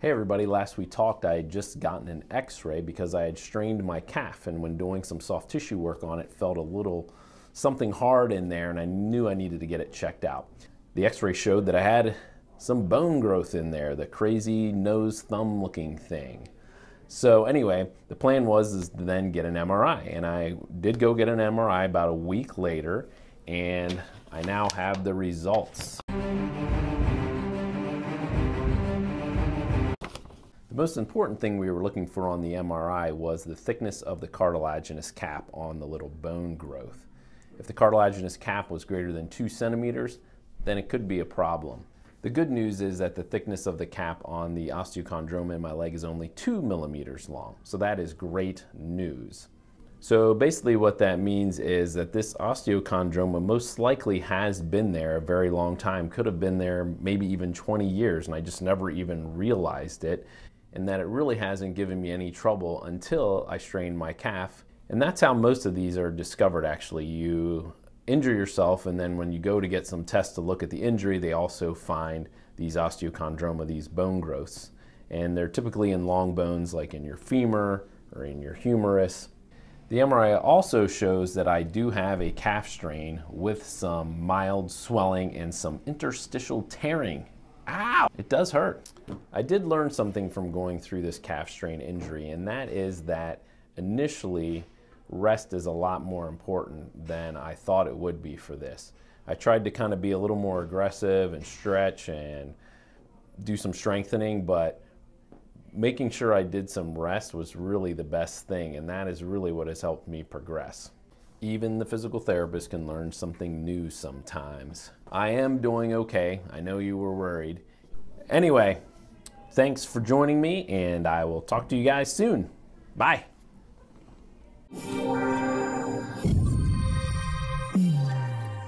Hey everybody, last we talked I had just gotten an x-ray because I had strained my calf and when doing some soft tissue work on it felt a little something hard in there and I knew I needed to get it checked out. The x-ray showed that I had some bone growth in there, the crazy nose thumb looking thing. So anyway, the plan was is to then get an MRI and I did go get an MRI about a week later and I now have the results. Most important thing we were looking for on the MRI was the thickness of the cartilaginous cap on the little bone growth. If the cartilaginous cap was greater than two centimeters, then it could be a problem. The good news is that the thickness of the cap on the osteochondroma in my leg is only two millimeters long, so that is great news. So basically what that means is that this osteochondroma most likely has been there a very long time, could have been there maybe even 20 years, and I just never even realized it and that it really hasn't given me any trouble until I strained my calf. And that's how most of these are discovered actually. You injure yourself and then when you go to get some tests to look at the injury, they also find these osteochondroma, these bone growths. And they're typically in long bones like in your femur or in your humerus. The MRI also shows that I do have a calf strain with some mild swelling and some interstitial tearing Ow! It does hurt. I did learn something from going through this calf strain injury, and that is that initially rest is a lot more important than I thought it would be for this. I tried to kind of be a little more aggressive and stretch and do some strengthening, but making sure I did some rest was really the best thing, and that is really what has helped me progress. Even the physical therapist can learn something new sometimes. I am doing okay. I know you were worried. Anyway, thanks for joining me, and I will talk to you guys soon. Bye.